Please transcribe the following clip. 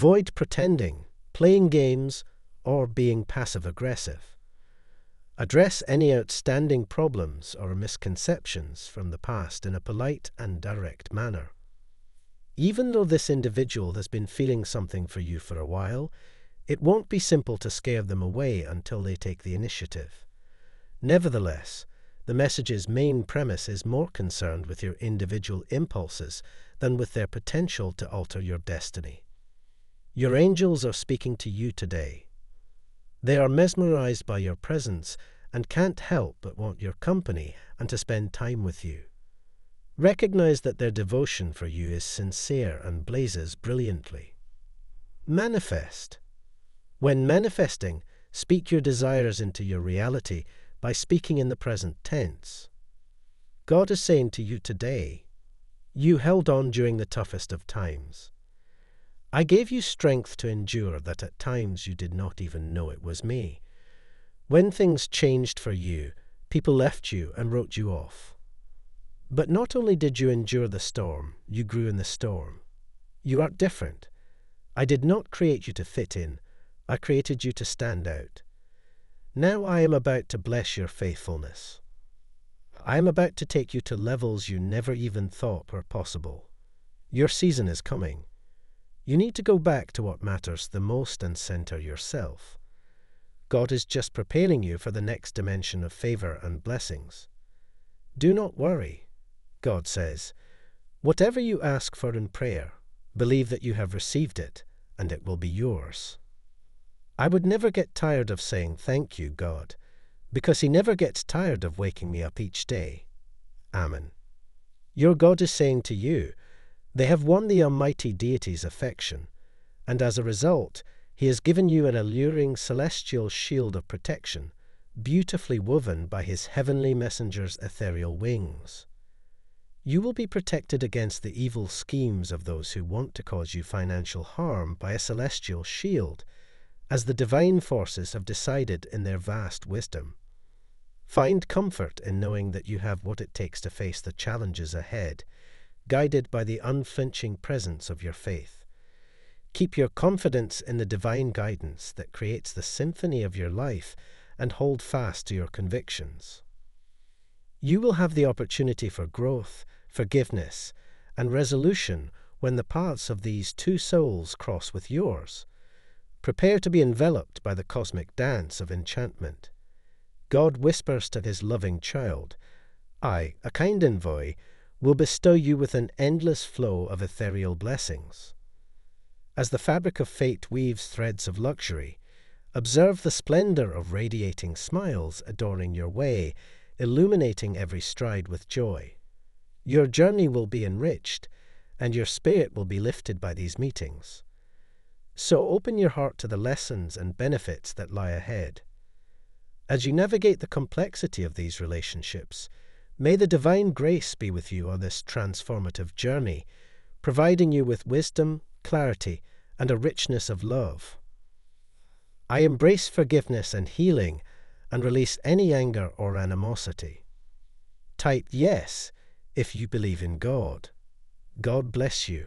Avoid pretending, playing games, or being passive aggressive. Address any outstanding problems or misconceptions from the past in a polite and direct manner. Even though this individual has been feeling something for you for a while, it won't be simple to scare them away until they take the initiative. Nevertheless, the message's main premise is more concerned with your individual impulses than with their potential to alter your destiny. Your angels are speaking to you today. They are mesmerized by your presence and can't help but want your company and to spend time with you. Recognize that their devotion for you is sincere and blazes brilliantly. Manifest. When manifesting, speak your desires into your reality by speaking in the present tense. God is saying to you today, You held on during the toughest of times. I gave you strength to endure that at times you did not even know it was me. When things changed for you, people left you and wrote you off. But not only did you endure the storm, you grew in the storm. You are different. I did not create you to fit in, I created you to stand out. Now I am about to bless your faithfulness. I am about to take you to levels you never even thought were possible. Your season is coming. You need to go back to what matters the most and center yourself. God is just preparing you for the next dimension of favor and blessings. Do not worry, God says. Whatever you ask for in prayer, believe that you have received it, and it will be yours. I would never get tired of saying thank you, God, because He never gets tired of waking me up each day. Amen. Your God is saying to you, they have won the Almighty Deity's affection, and as a result, He has given you an alluring celestial shield of protection, beautifully woven by His heavenly messenger's ethereal wings. You will be protected against the evil schemes of those who want to cause you financial harm by a celestial shield, as the divine forces have decided in their vast wisdom. Find comfort in knowing that you have what it takes to face the challenges ahead guided by the unflinching presence of your faith. Keep your confidence in the divine guidance that creates the symphony of your life and hold fast to your convictions. You will have the opportunity for growth, forgiveness, and resolution when the paths of these two souls cross with yours. Prepare to be enveloped by the cosmic dance of enchantment. God whispers to his loving child, I, a kind envoy, will bestow you with an endless flow of ethereal blessings. As the fabric of fate weaves threads of luxury, observe the splendor of radiating smiles adorning your way, illuminating every stride with joy. Your journey will be enriched, and your spirit will be lifted by these meetings. So open your heart to the lessons and benefits that lie ahead. As you navigate the complexity of these relationships, May the divine grace be with you on this transformative journey, providing you with wisdom, clarity, and a richness of love. I embrace forgiveness and healing and release any anger or animosity. Type yes if you believe in God. God bless you.